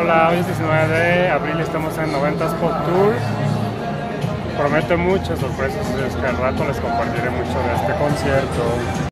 Hola, hoy es 19 de abril, estamos en 90s Pop Tour. Promete muchas sorpresas, es que al rato les compartiré mucho de este concierto.